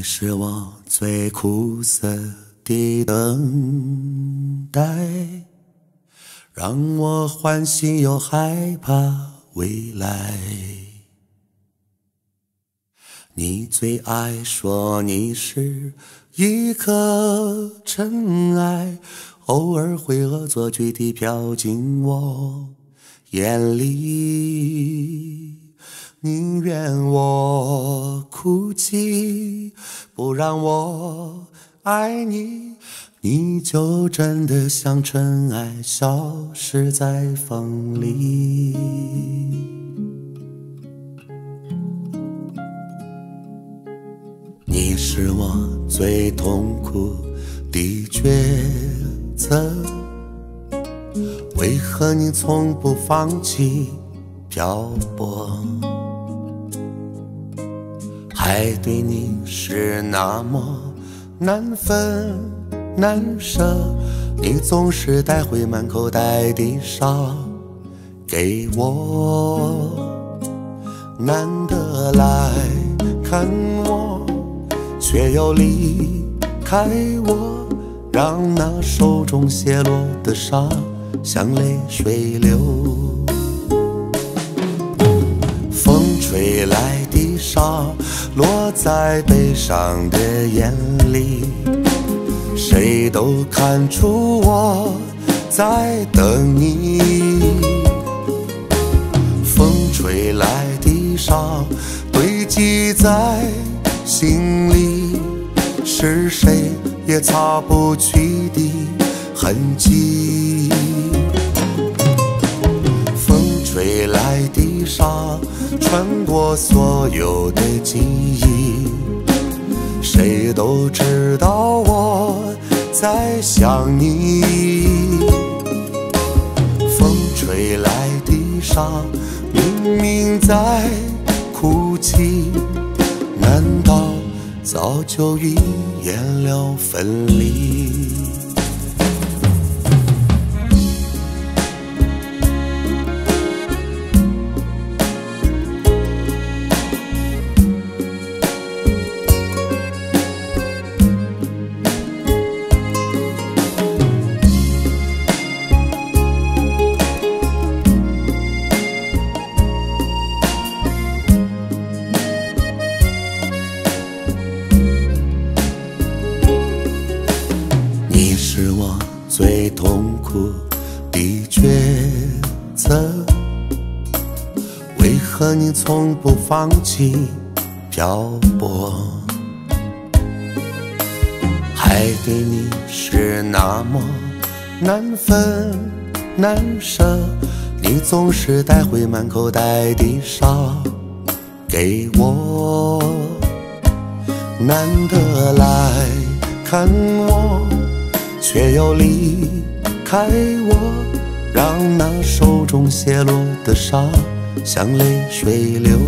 你是我最苦涩的等待，让我欢喜又害怕未来。你最爱说你是一颗尘埃，偶尔会恶作剧地飘进我眼里。宁愿我哭泣，不让我爱你，你就真的像尘埃，消失在风里。你是我最痛苦的抉择，为何你从不放弃漂泊？爱对你是那么难分难舍，你总是带回满口袋的沙给我，难得来看我，却又离开我，让那手中泻落的沙像泪水流，风吹来的沙。落在悲伤的眼里，谁都看出我在等你。风吹来的沙堆积在心里，是谁也擦不去的痕迹。风吹来的沙。穿过所有的记忆，谁都知道我在想你。风吹来的砂，明明在哭泣，难道早就预言了分离？放弃漂泊，爱对你是那么难分难舍，你总是带回满口袋的沙给我，难得来看我，却又离开我，让那手中泻落的沙。像泪水流，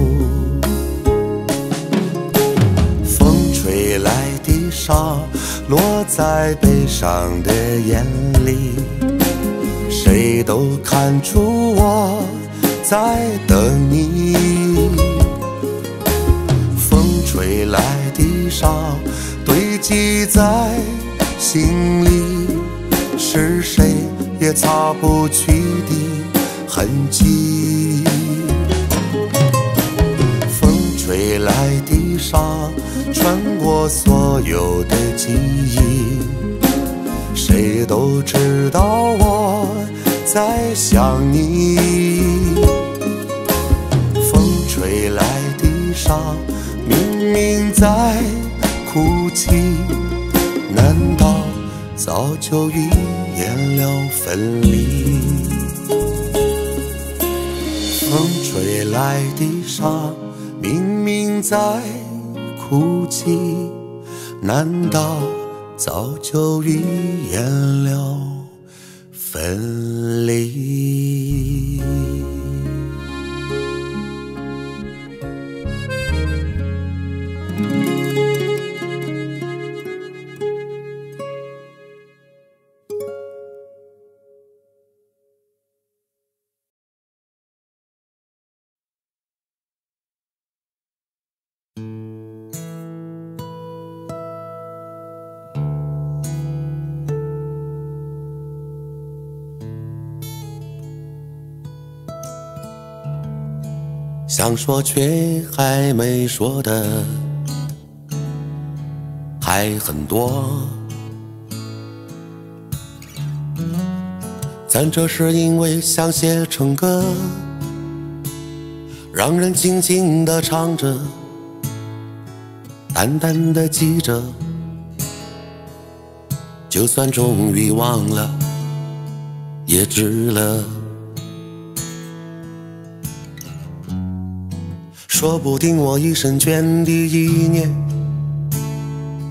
沙落在悲伤的眼里，谁都看出我在等你。风吹来的沙堆积在心里，是谁也擦不去的痕迹。沙，穿过所有的记忆，谁都知道我在想你。风吹来的沙，明明在哭泣，难道早就预言了分离？风吹来的沙。明明在哭泣，难道早就预言了分离？想说却还没说的还很多。咱这是因为想写成歌，让人静静的唱着，淡淡的记着，就算终于忘了，也值了。说不定我一生涓滴一念，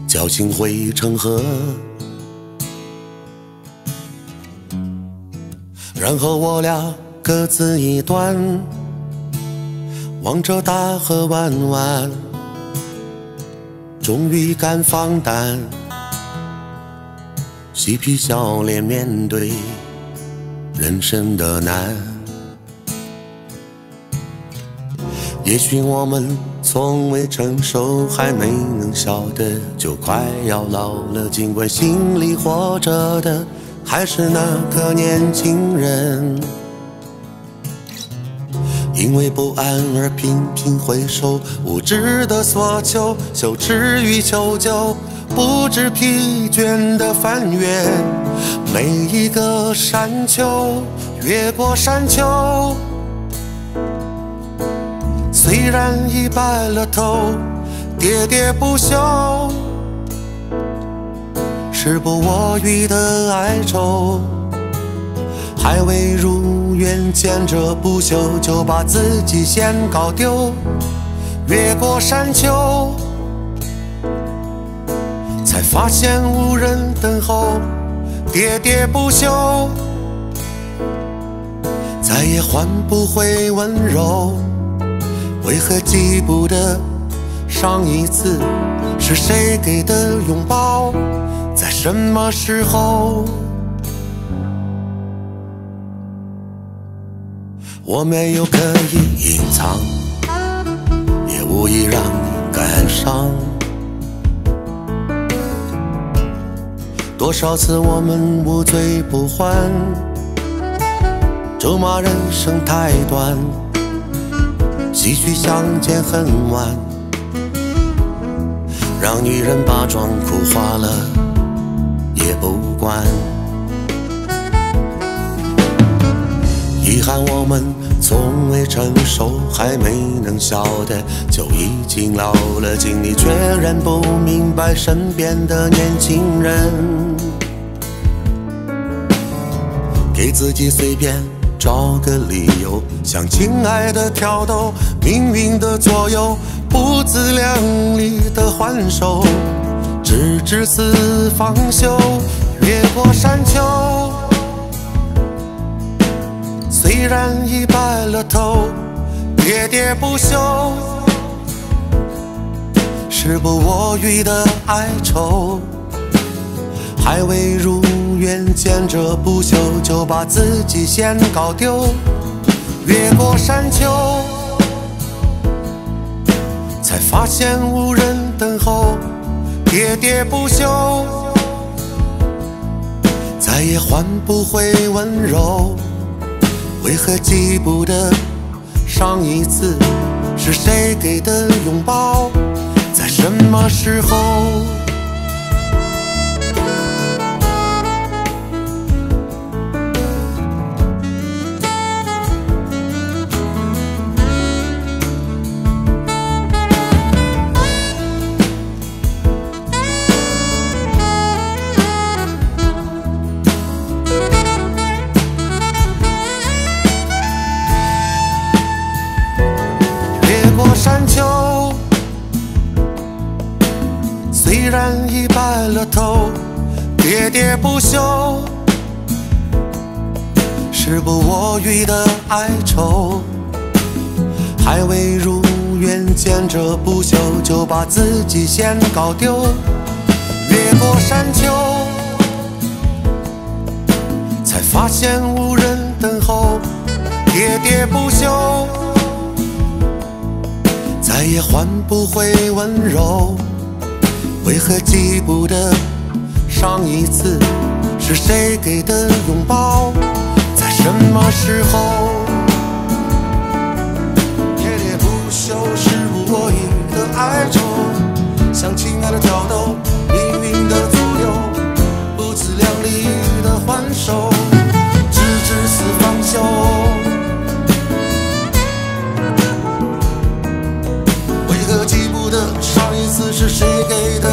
侥幸汇成河。然后我俩各自一端，望着大河弯弯，终于敢放胆，嬉皮笑脸面对人生的难。也许我们从未成熟，还没能晓得，就快要老了。尽管心里活着的。还是那个年轻人，因为不安而频频回首，无知的索求，羞耻于求救，不知疲倦的翻越每一个山丘，越过山丘。虽然已白了头，喋喋不休。时不我予的哀愁，还未如愿见着不朽，就把自己先搞丢。越过山丘，才发现无人等候，喋喋不休，再也换不回温柔。为何记不得上一次是谁给的拥抱？在什么时候？我没有刻意隐藏，也无意让你感伤。多少次我们无醉不欢，咒骂人生太短，唏嘘相见恨晚，让女人把妆哭花了。也不管，遗憾我们从未成熟，还没能晓得，就已经老了。经历却仍不明白，身边的年轻人，给自己随便找个理由，向亲爱的挑逗，命运的左右，不自量力的还手。直至死方休，越过山丘。虽然已白了头，喋喋不休。时不我予的哀愁，还未如愿见着不朽，就把自己先搞丢。越过山丘，才发现无人等候。喋喋不休，再也换不回温柔。为何记不得上一次是谁给的拥抱，在什么时候？不休，时不我予的哀愁，还未如愿见着不朽，就把自己先搞丢。越过山丘，才发现无人等候，喋喋不休，再也换不回温柔。为何记不得上一次是谁给的拥抱？在什么时候？喋喋不休是不过瘾的哀愁像亲爱的挑逗命运的左右不自量力的还手直至死方休。为何记不得上一次是谁给的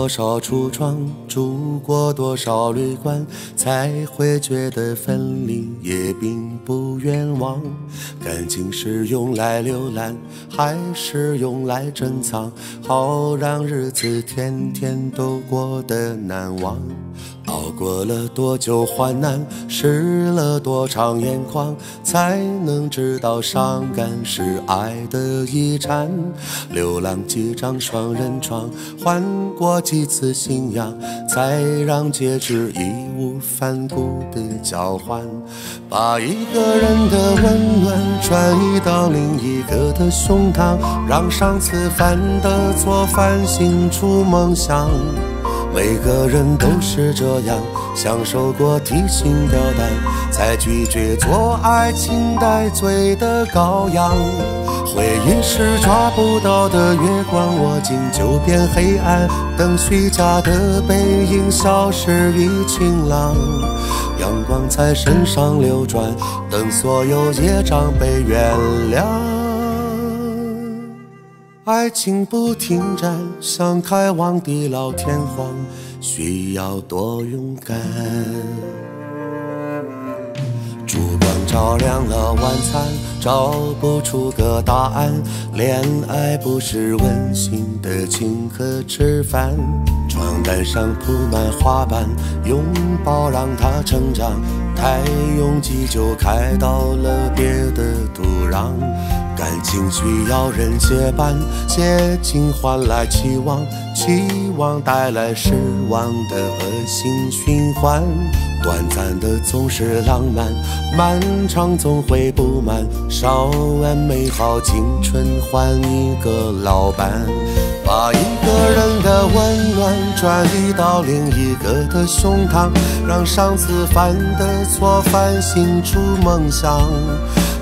多少橱窗，住过多少旅馆，才会觉得分离也并不冤枉。感情是用来浏览，还是用来珍藏？好让日子天天都过得难忘。过了多久患难，湿了多长眼眶，才能知道伤感是爱的遗产。流浪几张双人床，换过几次信仰，才让戒指义无反顾的交换。把一个人的温暖转移到另一个的胸膛，让上次犯的错反省出梦想。每个人都是这样，享受过提心吊胆，才拒绝做爱情带罪的羔羊。回忆是抓不到的月光，握紧就变黑暗。等虚假的背影消失于晴朗，阳光在身上流转，等所有业障被原谅。爱情不停站，想开往地老天荒，需要多勇敢。烛光照亮了晚餐，找不出个答案。恋爱不是温馨的请客吃饭，床单上铺满花瓣，拥抱让它成长。太拥挤就开到了别的土壤。感情需要人接班，接近换来期望，期望带来失望的恶性循环。短暂的总是浪漫，漫长总会不满。烧完美好青春换一个老伴，把一个人的温暖转移到另一个的胸膛，让上次犯的错反省出梦想。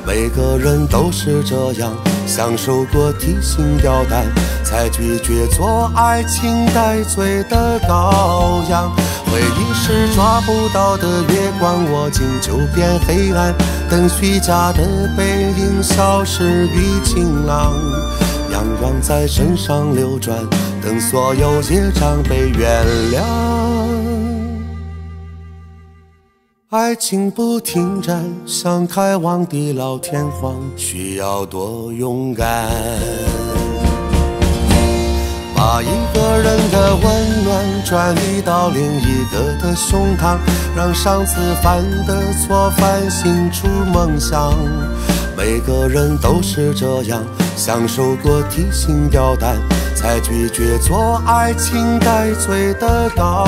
每个人都是这样，享受过提心吊胆，才拒绝做爱情带罪的羔羊。回忆是抓不到的月光，握紧就变黑暗。等虚假的背影消失于晴朗，阳光在身上流转，等所有业障被原谅。爱情不停站，想开往地老天荒，需要多勇敢。把一个人的温暖转移到另一个的胸膛，让上次犯的错反省出梦想。每个人都是这样，享受过提心吊胆，才拒绝做爱情带罪的羔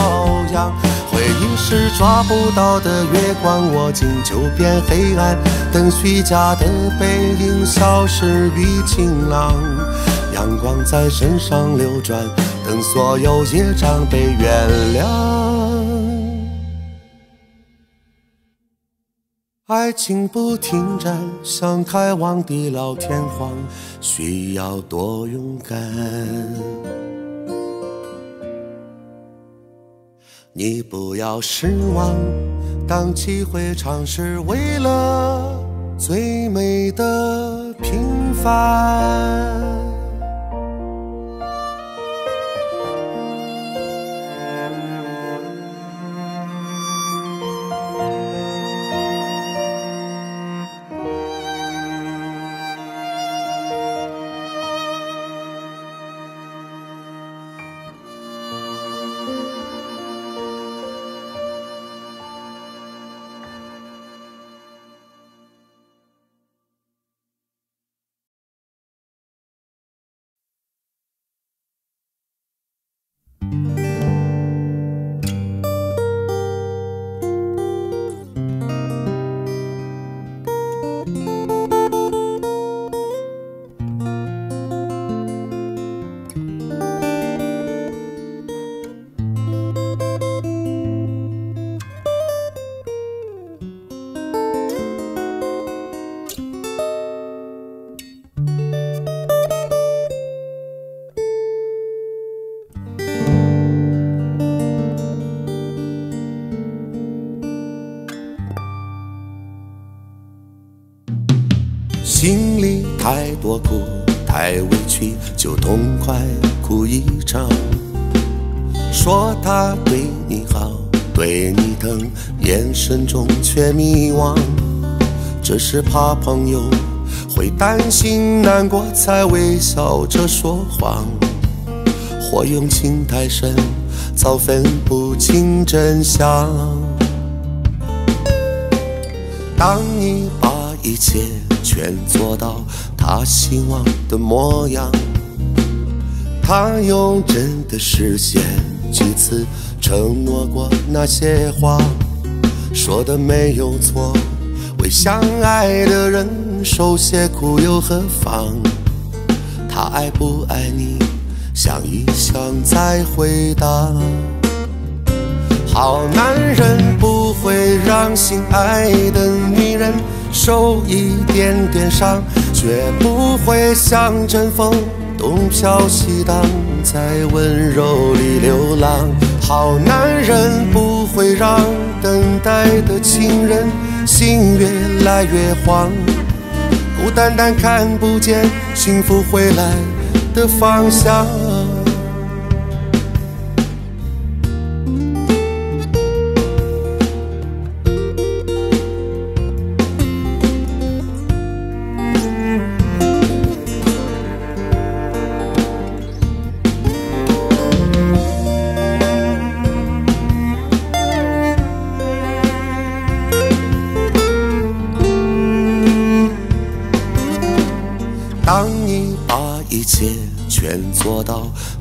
羊。回忆是抓不到的月光，握紧就变黑暗。等虚假的背影消失于晴朗，阳光在身上流转，等所有业障被原谅。爱情不停站，想开往地老天荒，需要多勇敢。你不要失望，荡气回肠是为了最美的平凡。太多苦，太委屈，就痛快哭一场。说他对你好，对你疼，眼神中却迷惘。只是怕朋友会担心难过，才微笑着说谎。或用情太深，早分不清真相。当你把一切全做到他希望的模样，他用真的实现几次承诺过那些话，说的没有错。为相爱的人受些苦又何妨？他爱不爱你？想一想再回答。好男人不会让心爱的女人受一点点伤，绝不会像阵风东飘西荡，在温柔里流浪。好男人不会让等待的情人心越来越慌，孤单单看不见幸福回来的方向。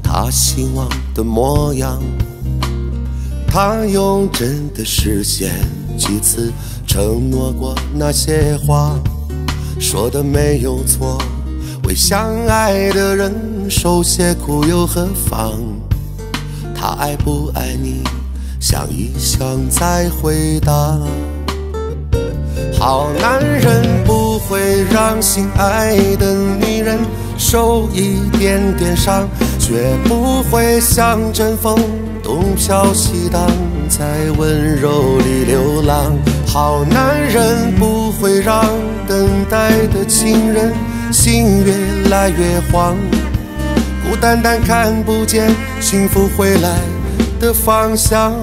他希望的模样，他用真的实现几次承诺过那些话，说的没有错。为相爱的人受些苦又何妨？他爱不爱你？想一想再回答。好男人不会让心爱的女人受一点点伤，绝不会像阵风东飘西荡，在温柔里流浪。好男人不会让等待的情人心越来越慌，孤单单看不见幸福回来的方向。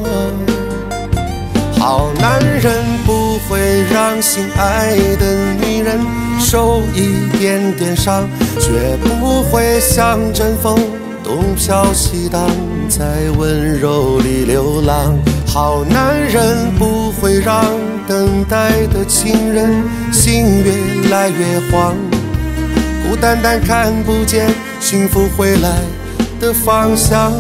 好男人不会让心爱的女人受一点点伤，绝不会像阵风东飘西荡，在温柔里流浪。好男人不会让等待的情人心越来越慌，孤单单看不见幸福回来的方向。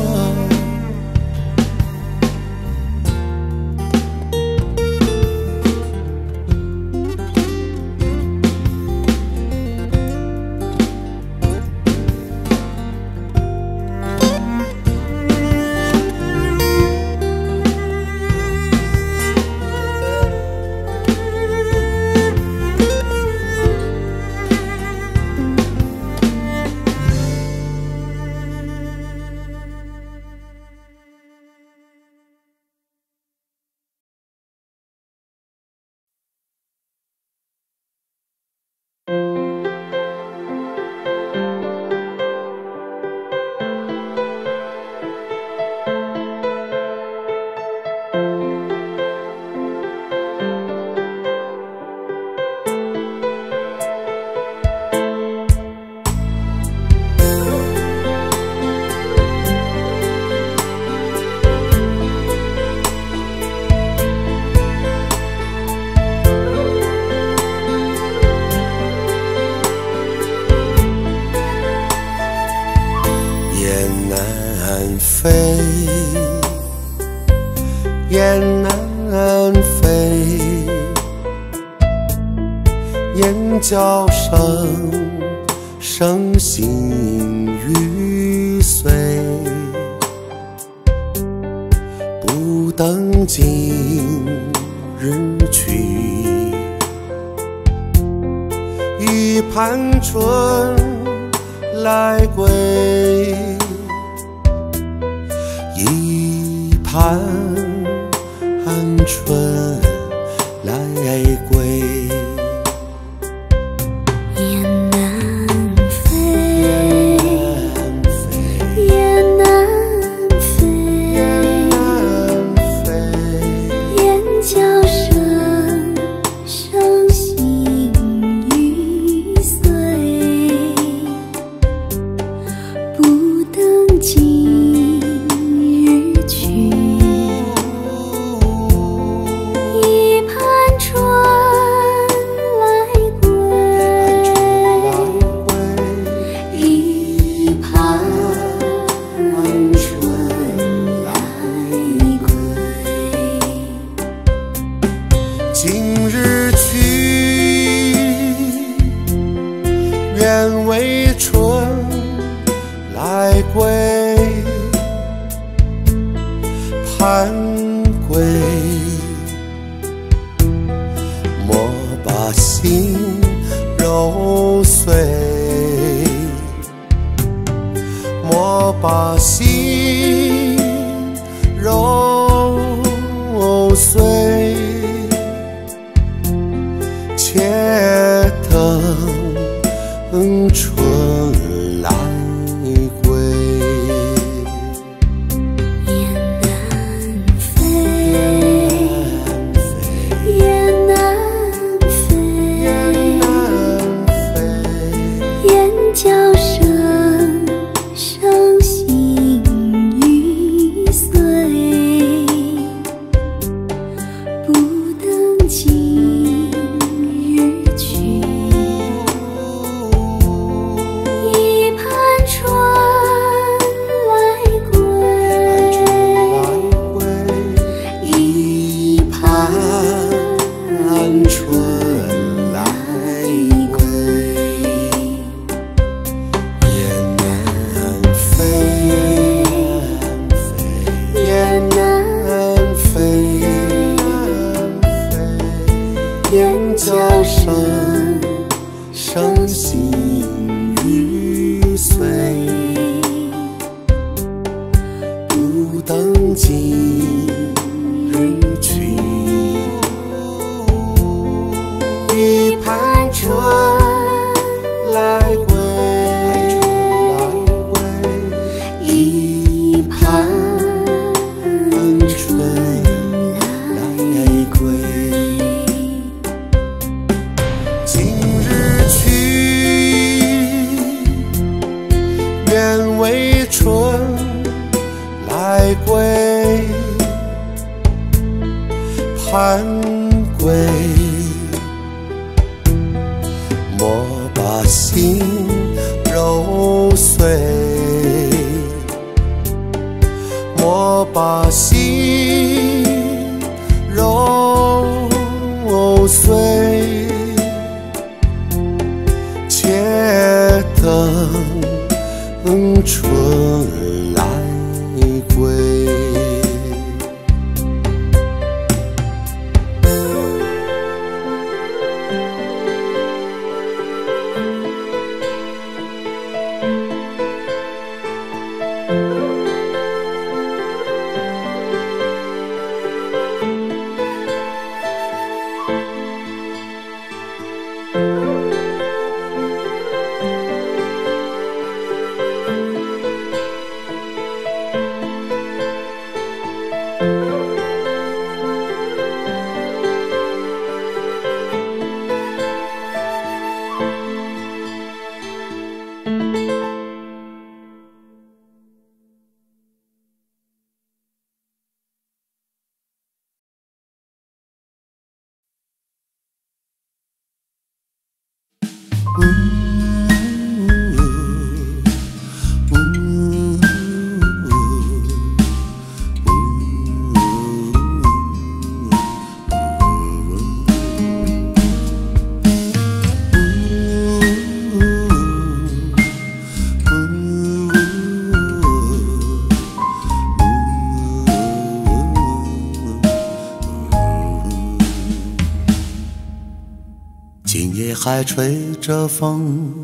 还吹着风，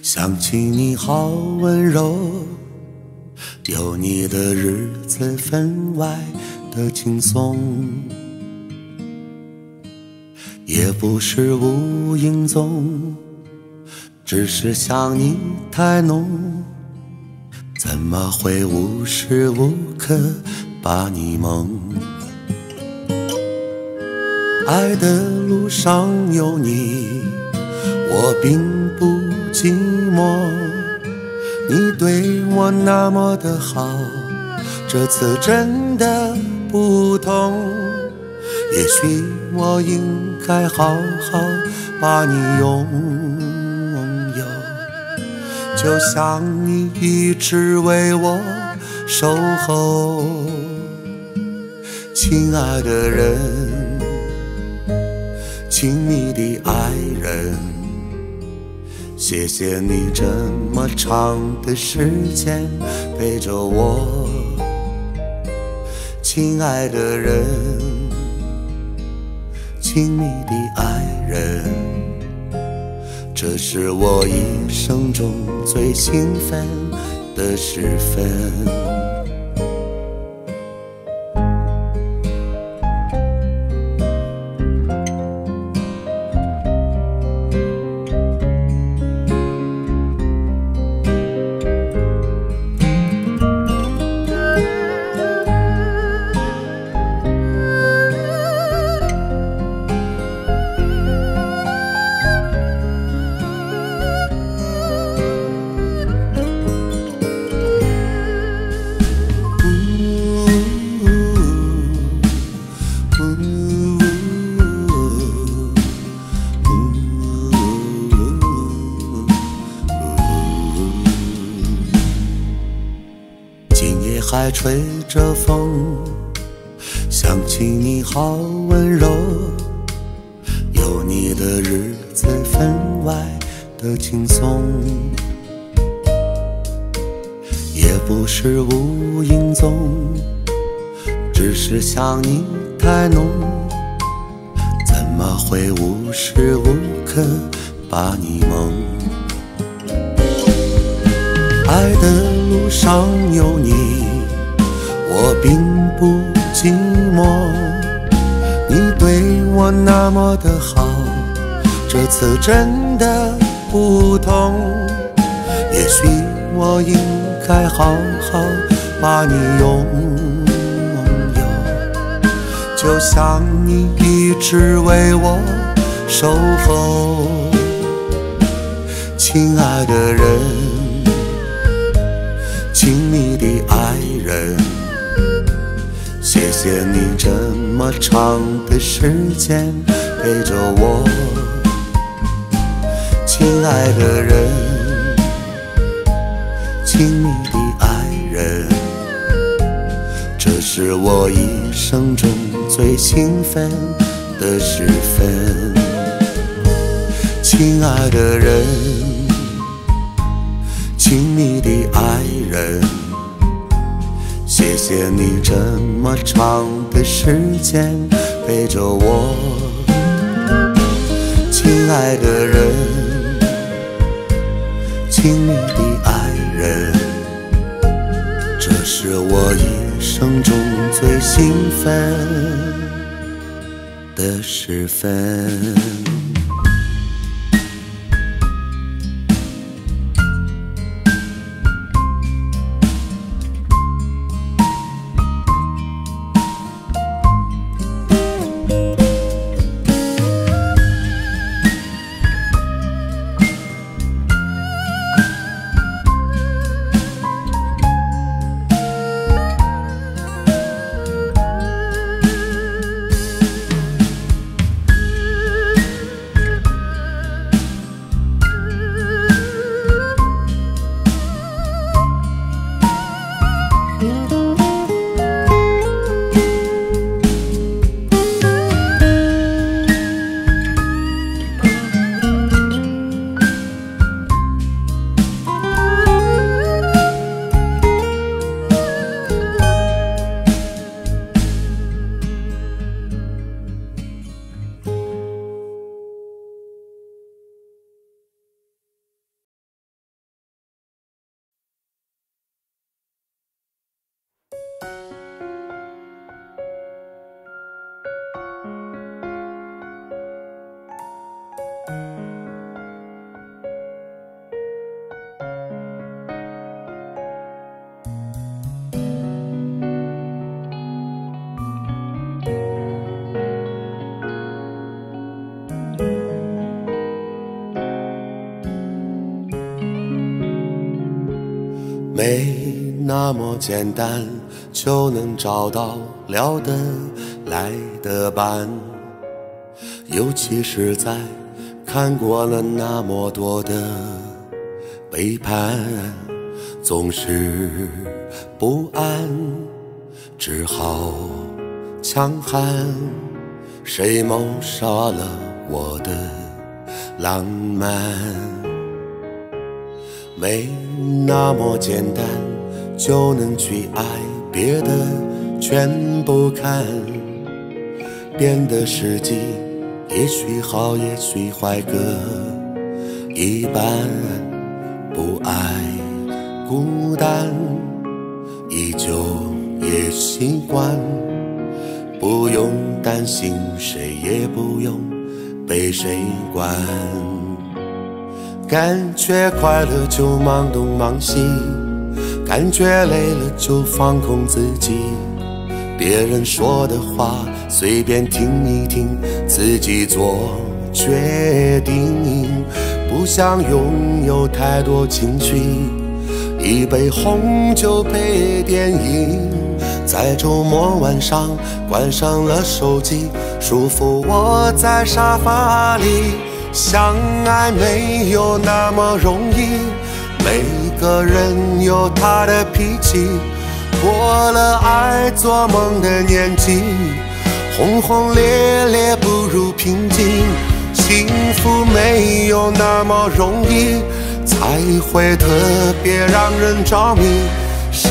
想起你好温柔，有你的日子分外的轻松，也不是无影踪，只是想你太浓，怎么会无时无刻把你梦？爱的路上有你，我并不寂寞。你对我那么的好，这次真的不同。也许我应该好好把你拥有，就像你一直为我守候，亲爱的人。亲密的爱人，谢谢你这么长的时间陪着我，亲爱的人，亲密的爱人，这是我一生中最兴奋的时分。还吹着风，想起你好温柔，有你的日子分外的轻松，也不是无影踪，只是想你太浓，怎么会无时无刻把你梦？这次真的不同。也许我应该好好把你拥有，就像你一直为我守候，亲爱的人，亲密的爱人。谢谢你这么长的时间陪着我，亲爱的人，亲密的爱人，这是我一生中最兴奋的时分，亲爱的人，亲密的爱人。谢谢你这么长的时间陪着我，亲爱的人，亲密的爱人，这是我一生中最兴奋的时分。那么简单就能找到聊得来的伴，尤其是在看过了那么多的背叛，总是不安，只好强悍。谁谋杀了我的浪漫？没那么简单就能去爱，别的全不看。变的时机，也许好，也许坏，各一半。不爱孤单，依旧也习惯。不用担心，谁也不用被谁管。感觉快乐就忙东忙西，感觉累了就放空自己。别人说的话随便听一听，自己做决定。不想拥有太多情绪，一杯红酒配电影，在周末晚上关上了手机，舒服窝在沙发里。相爱没有那么容易，每个人有他的脾气。过了爱做梦的年纪，轰轰烈烈不如平静。幸福没有那么容易，才会特别让人着迷。什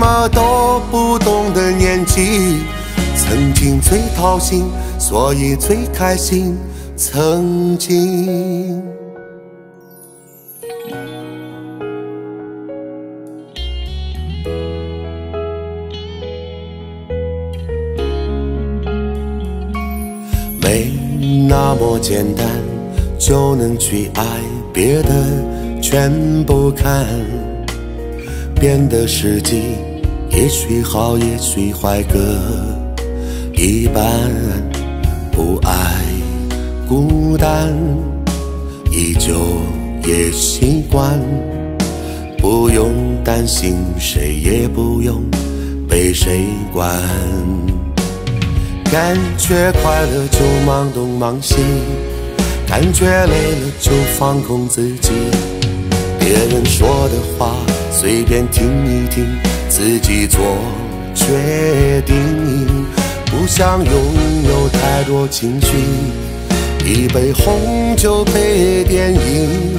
么都不懂的年纪，曾经最掏心，所以最开心。曾经，简单就能去爱，别的全不看。变的时机，也许好，也许坏，各一半。不爱。孤单，依旧也习惯，不用担心，谁也不用被谁管。感觉快乐就忙东忙西，感觉累了就放空自己。别人说的话随便听一听，自己做决定。不想拥有太多情绪。一杯红酒配电影，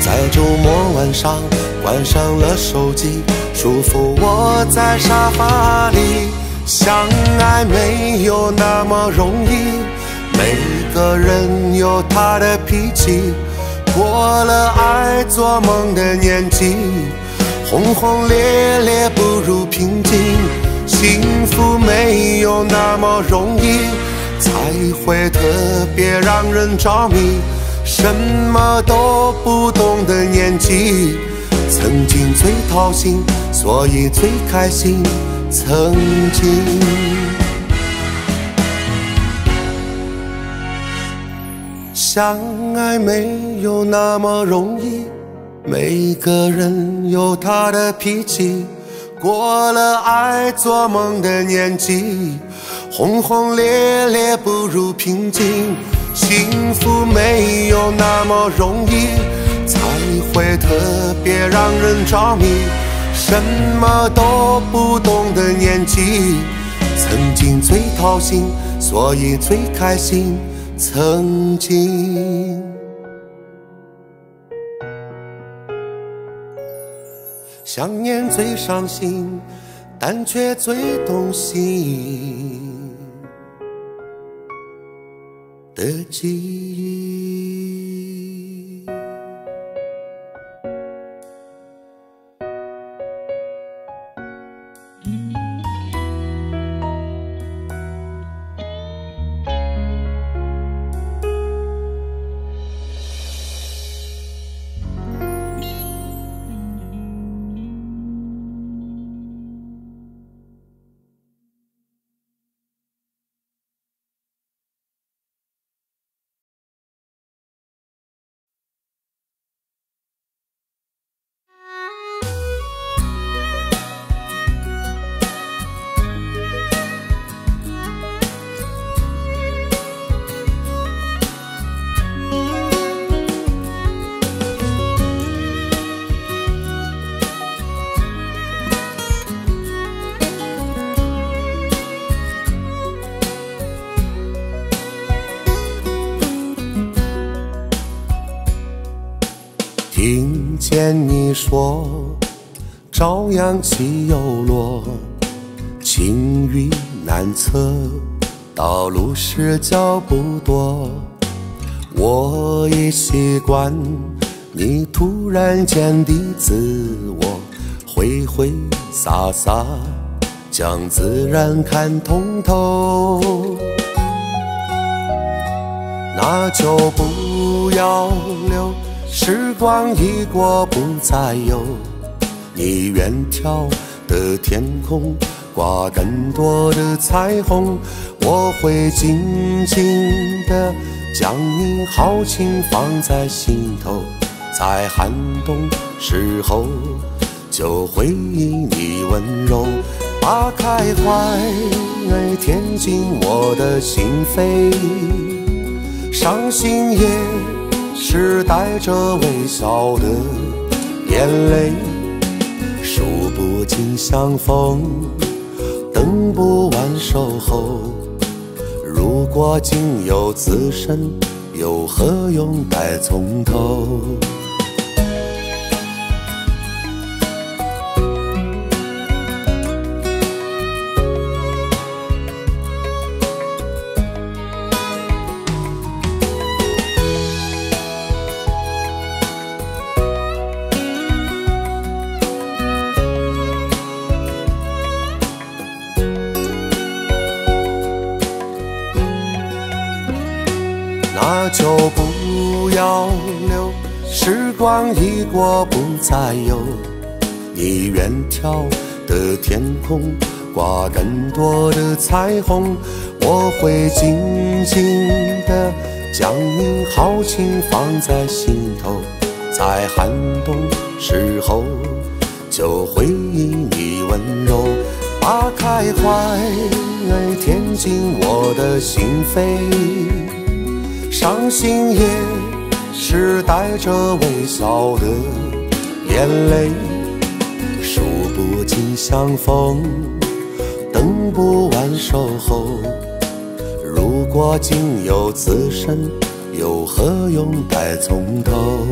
在周末晚上关上了手机，舒服窝在沙发里。相爱没有那么容易，每个人有他的脾气。过了爱做梦的年纪，轰轰烈烈不如平静。幸福没有那么容易。才会特别让人着迷。什么都不懂的年纪，曾经最掏心，所以最开心。曾经，相爱没有那么容易，每个人有他的脾气。过了爱做梦的年纪。轰轰烈烈不如平静，幸福没有那么容易，才会特别让人着迷。什么都不懂的年纪，曾经最掏心，所以最开心。曾经，想念最伤心，但却最动心。的记忆。听见你说朝阳起又落，晴雨难测，道路是脚步多。我已习惯你突然间的自我，挥挥洒洒，将自然看通透。那就不要留，时光已过不再有。你远眺的天空挂更多的彩虹，我会静静的将你豪情放在心头，在寒冬时候就回忆你温柔，把开怀，填进我的心扉。伤心也是带着微笑的眼泪，数不尽相逢，等不完守候。如果仅有此生，又何用待从头？就不要留，时光一过不再有。你远眺的天空挂更多的彩虹，我会静静的将你豪情放在心头，在寒冬时候就回忆你温柔，把开怀填进我的心扉。伤心也是带着微笑的眼泪，数不尽相逢，等不完守候。如果仅有此生，又何用待从头？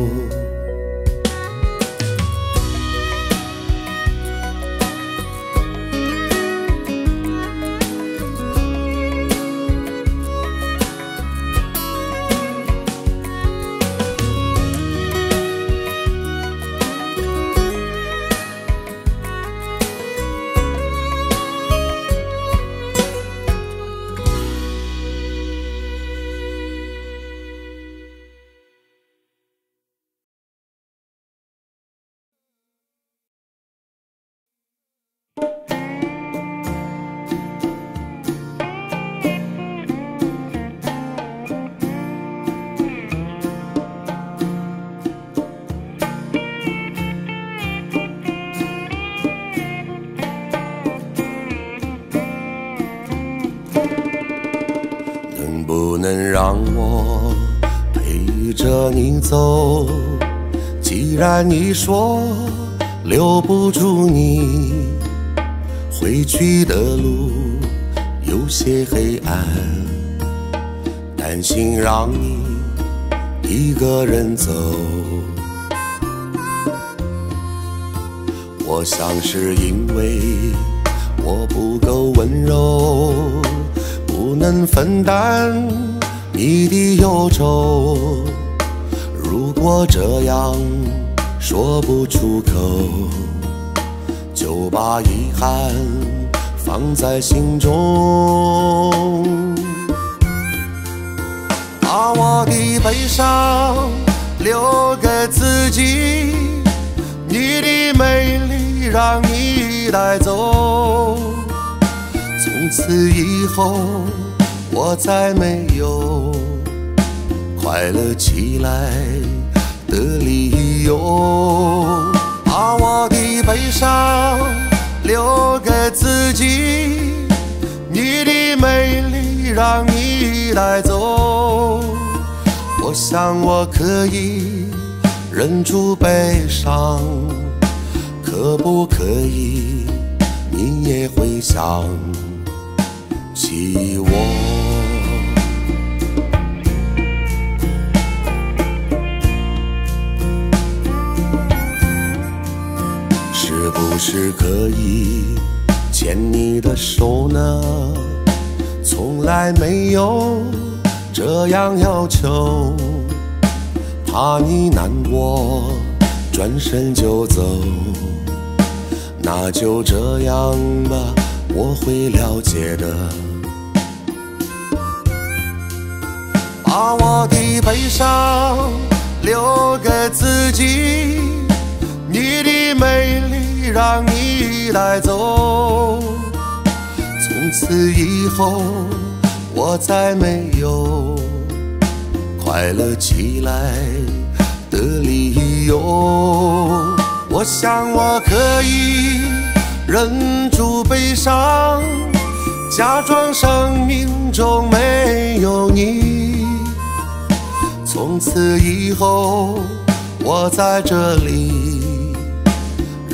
能让我陪着你走？既然你说留不住你，回去的路有些黑暗，担心让你一个人走。我想是因为我不够温柔。不能分担你的忧愁，如果这样说不出口，就把遗憾放在心中，把我的悲伤留给自己，你的美丽让你带走。从此以后，我再没有快乐起来的理由。把我的悲伤留给自己，你的美丽让你带走。我想我可以忍住悲伤，可不可以？你也会想。起我。不是可以牵你的手呢？从来没有这样要求，怕你难过，转身就走。那就这样吧，我会了解的。把我的悲伤留给自己，你的美丽让你带走。从此以后，我再没有快乐起来的理由。我想我可以忍住悲伤，假装生命中没有你。从此以后，我在这里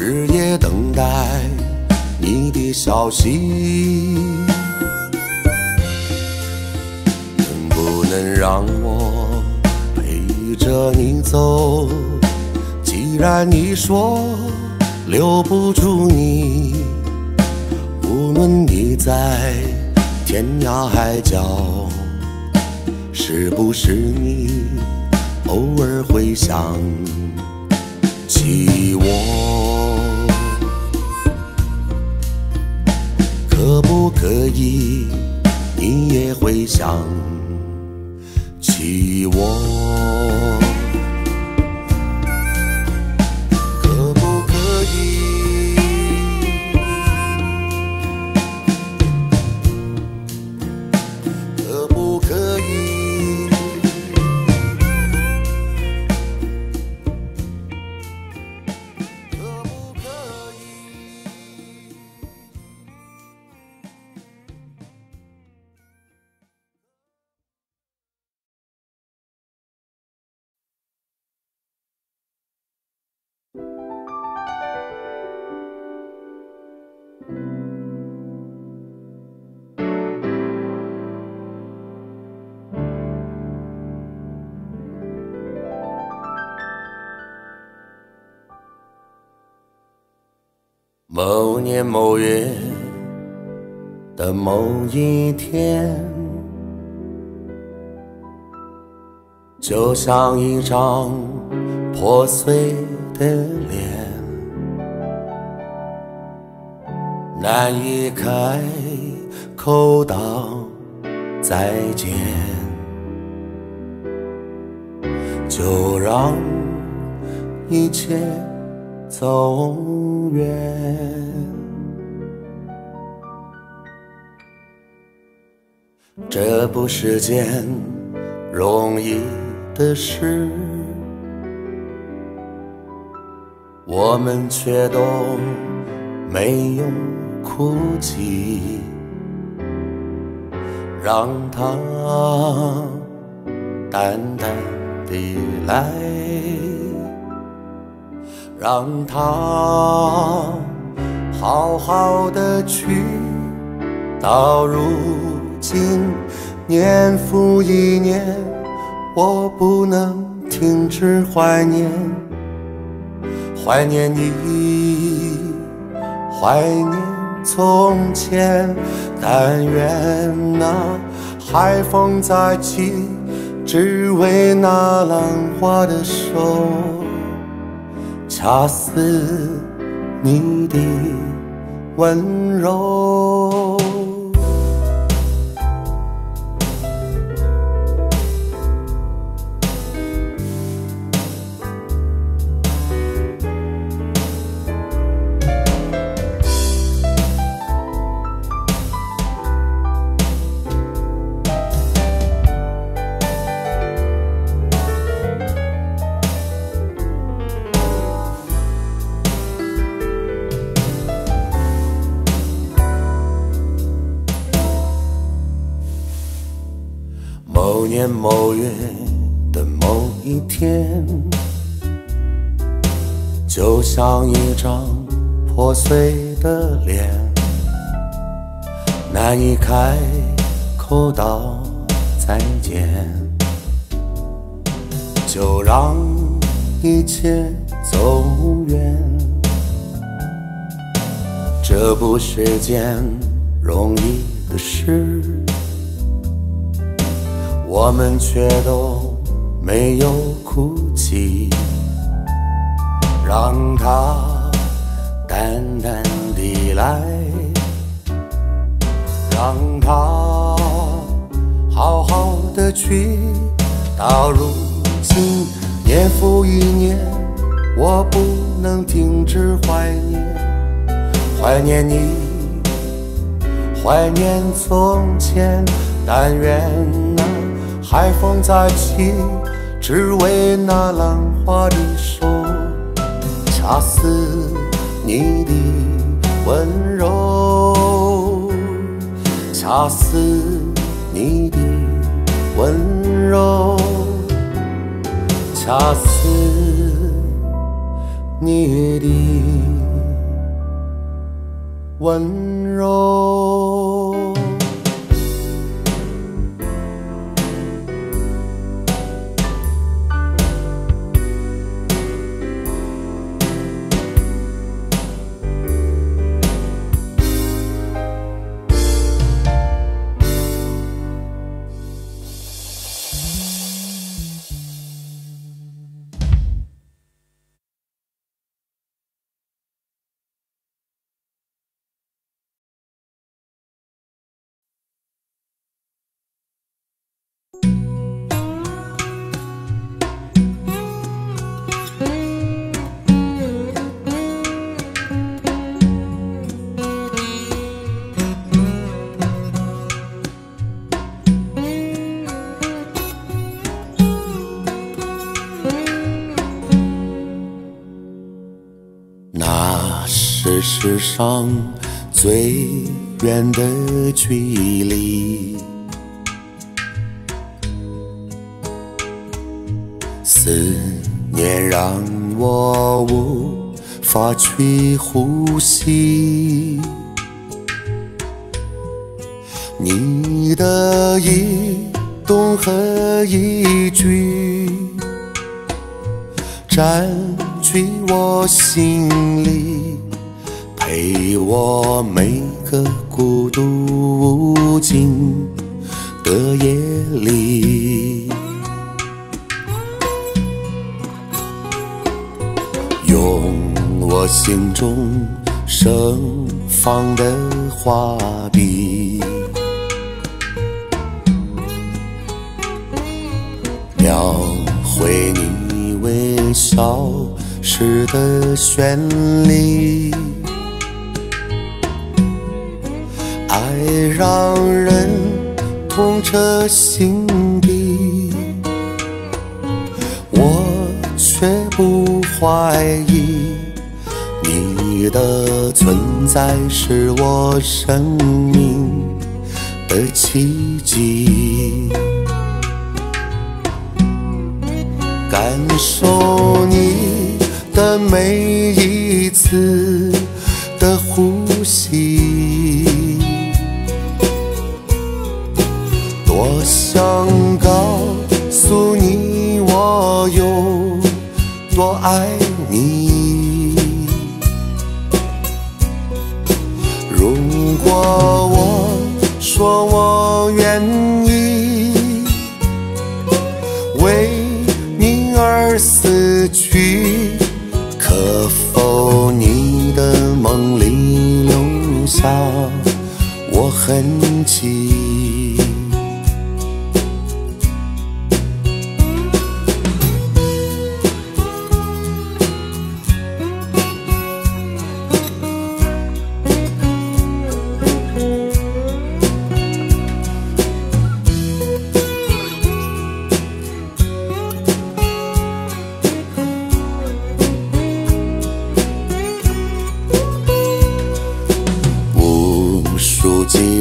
日夜等待你的消息。能不能让我陪着你走？既然你说留不住你，无论你在天涯海角。是不是你偶尔会想起我？可不可以你也会想起我？某月的某一天，就像一张破碎的脸，难以开口道再见，就让一切。走远。这不是件容易的事，我们却都没有哭泣，让它淡淡地来。让它好好的去，到如今年复一年，我不能停止怀念，怀念你，怀念从前。但愿那海风再起，只为那浪花的手。恰似你的温柔。破碎的脸，难以开口道再见，就让一切走远，这不是件容易的事，我们却都没有哭泣，让它淡淡地来，让它好好的去。到如今，年复一年，我不能停止怀念。怀念你，怀念从前。但愿那海风再起，只为那浪花的手，恰似你的温柔，恰似你的温柔，恰似你的。温柔。世上最远的距离，思念让我无法去呼吸。你的一动和一举。占据我心里，陪我每个孤独无尽的夜里，用我心中盛放的画笔，描绘你。微笑时的绚丽，爱让人痛彻心底，我却不怀疑你的存在是我生命的奇迹。感受你的每一次的呼吸，想告诉你我有多爱你。如果我说我愿意为你。而死去，可否你的梦里留下我痕迹？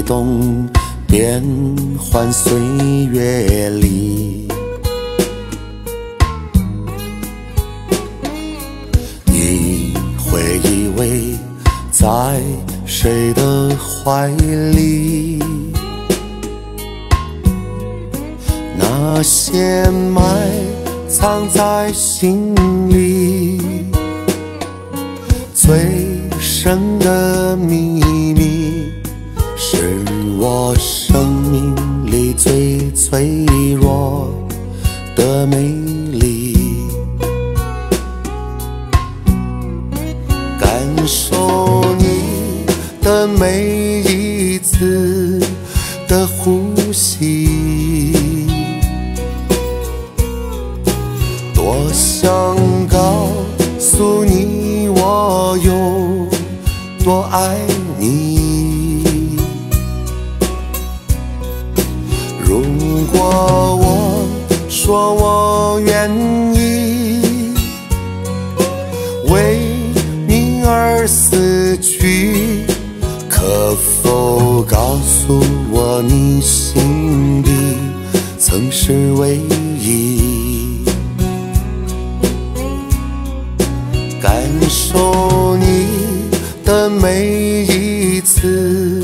动变幻岁月里，你会依偎在谁的怀里？那些埋藏在心里最。深的秘密，是我生命里最脆弱的美丽。感受你的每一次的呼吸，多想告诉你我有多爱你。果我说我愿意为你而死去，可否告诉我你心底曾是唯一？感受你的每一次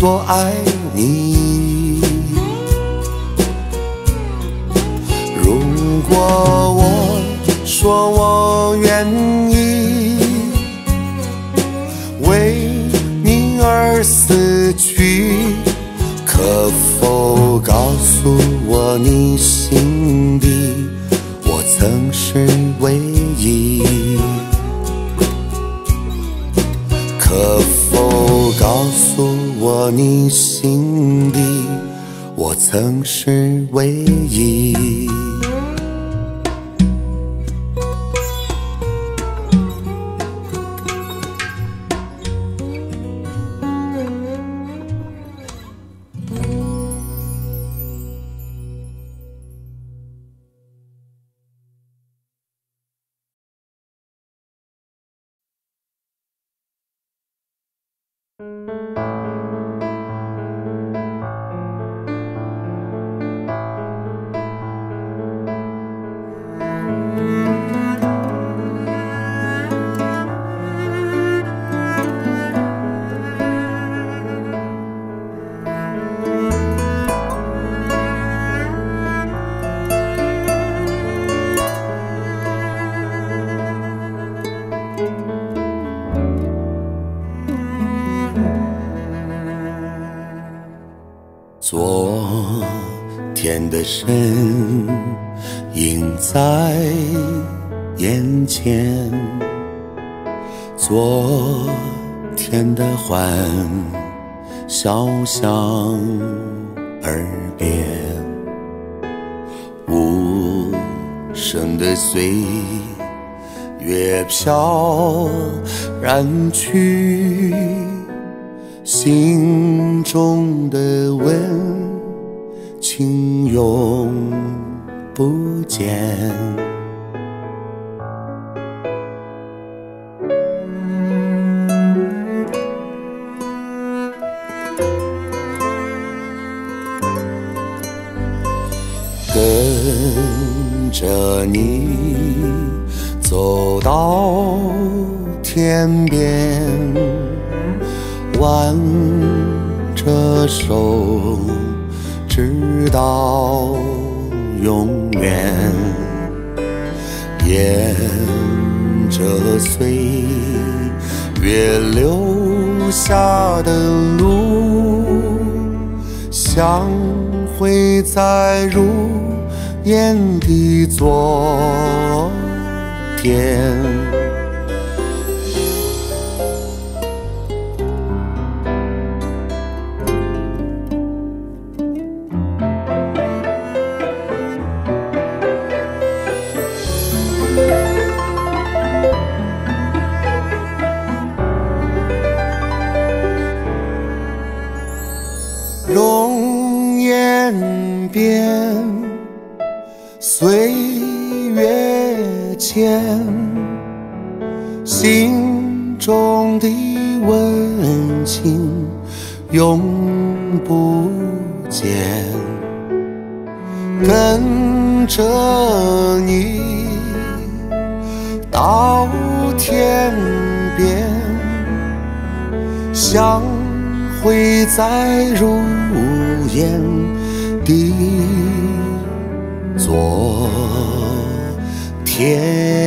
多爱你。如果我说我愿意为你而死去，可否告诉我你心你心底我曾是唯一？然去。心中的温情永不见。跟着你天边。挽着手，直到永远。沿着岁月留下的路，相会在如烟的昨天。天。